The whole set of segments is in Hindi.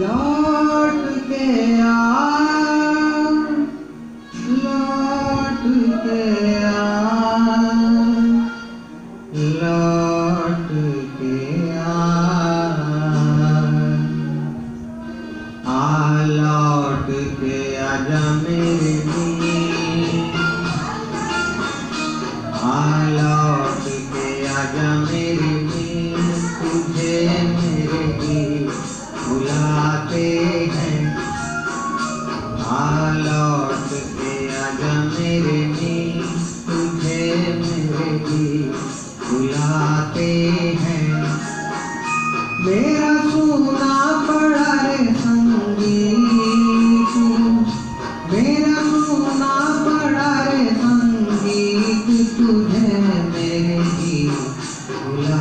लौट के आ, लौट के आ, लौट के आ। आ, लौट के मेरे आ, लौट के मेरे तुझे मेरे बुलाते बुलाते हैं। मेरा सोना पड़ा रे संगीत। मेरा सोना पड़ा रे संगीत तुझे मेरे ही बुलाते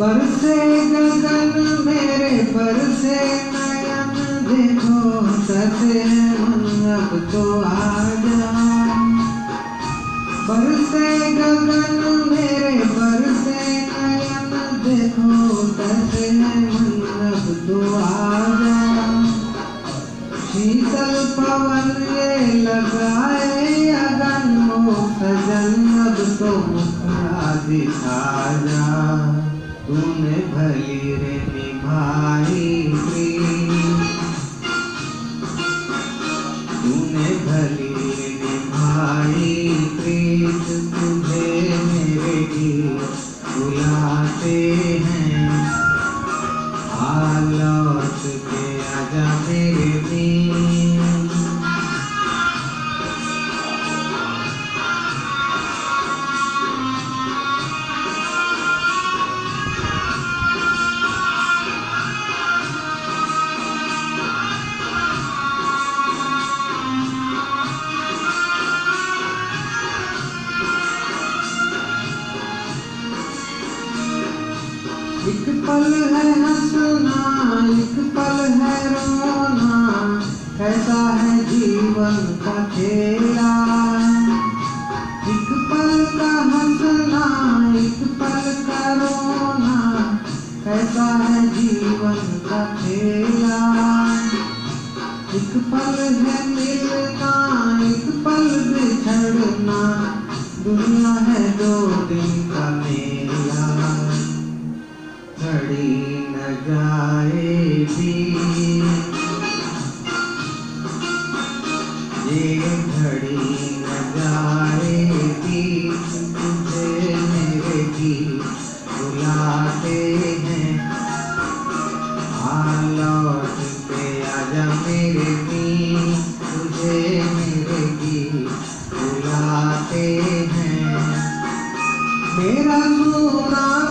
बरसे गगन मेरे बरसे नयन देखो मन अब तो आ जाओ। बरसे गगन मेरे बरसे नयन देखो मन अब तो आ शीतल पवन ये लगाए अगन हो सजन, अब तो मुखड़ा दिखा जा तूने भली रे निभाई तूने भली रे निभाई प्रीत तुझे मेरे बुलाते पल है हंसना एक पल है रोना। कैसा है जीवन का खेला? एक पल का हंसना एक पल का रोना। कैसा है जीवन का खेला? एक पल है मिलना एक पल बिछड़ना। दुनिया है दो दिन का मेला। घड़ी न जाएगी। ये घड़ी न जाएगी, तुझे मेरे की बुलाते हैं। लौट के आजा मेरे मीत तुझे मेरे की बुलाते हैं। मेरा सोना